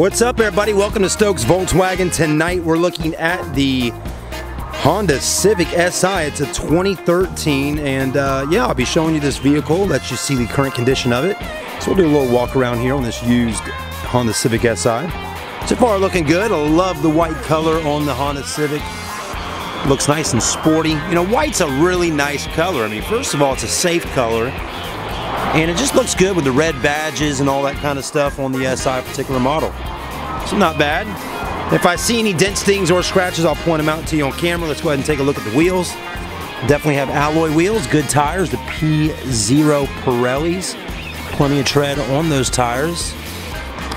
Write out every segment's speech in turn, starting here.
What's up everybody? Welcome to Stokes Volkswagen. Tonight we're looking at the Honda Civic Si. It's a 2013 and uh, yeah, I'll be showing you this vehicle, let you see the current condition of it. So we'll do a little walk around here on this used Honda Civic Si. So far looking good. I love the white color on the Honda Civic. Looks nice and sporty. You know, white's a really nice color. I mean, first of all, it's a safe color. And it just looks good with the red badges and all that kind of stuff on the uh, SI particular model. So not bad. If I see any dent stings or scratches, I'll point them out to you on camera. Let's go ahead and take a look at the wheels. Definitely have alloy wheels, good tires, the P0 Pirellis. Plenty of tread on those tires.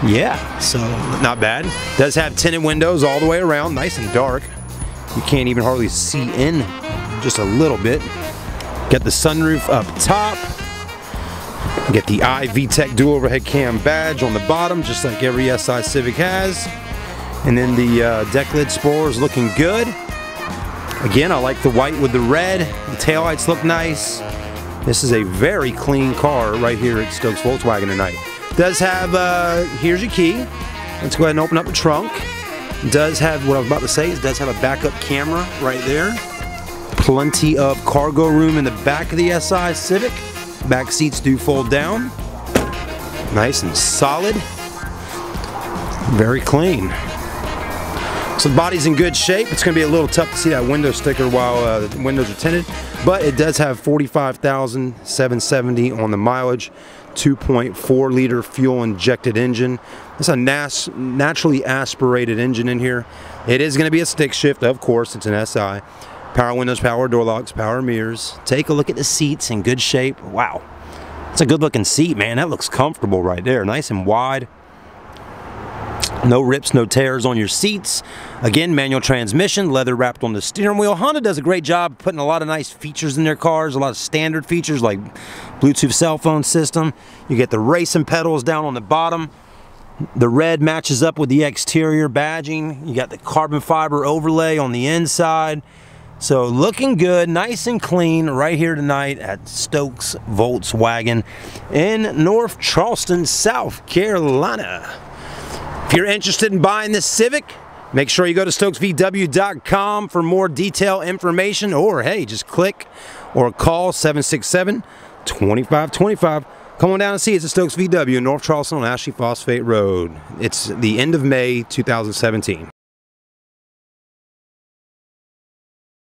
Yeah, so not bad. Does have tinted windows all the way around, nice and dark. You can't even hardly see in just a little bit. Get the sunroof up top. Get the iVTEC dual overhead cam badge on the bottom, just like every SI Civic has. And then the uh, deck lid spoilers looking good. Again, I like the white with the red. The taillights look nice. This is a very clean car right here at Stokes Volkswagen tonight. Does have, uh, here's your key. Let's go ahead and open up the trunk. Does have, what I was about to say, is does have a backup camera right there. Plenty of cargo room in the back of the SI Civic. Back seats do fold down. Nice and solid. Very clean. So the body's in good shape. It's going to be a little tough to see that window sticker while uh, the windows are tinted, but it does have 45,770 on the mileage. 2.4 liter fuel injected engine. It's a nas naturally aspirated engine in here. It is going to be a stick shift, of course. It's an SI. Power windows, power door locks, power mirrors. Take a look at the seats in good shape. Wow. It's a good looking seat, man. That looks comfortable right there. Nice and wide. No rips, no tears on your seats. Again, manual transmission, leather wrapped on the steering wheel. Honda does a great job putting a lot of nice features in their cars, a lot of standard features like Bluetooth cell phone system. You get the racing pedals down on the bottom. The red matches up with the exterior badging. You got the carbon fiber overlay on the inside. So looking good, nice and clean right here tonight at Stokes Volkswagen in North Charleston, South Carolina. If you're interested in buying this Civic, make sure you go to stokesvw.com for more detailed information or hey, just click or call 767 2525. Come on down and see us at Stokes VW North Charleston on Ashley Phosphate Road. It's the end of May 2017.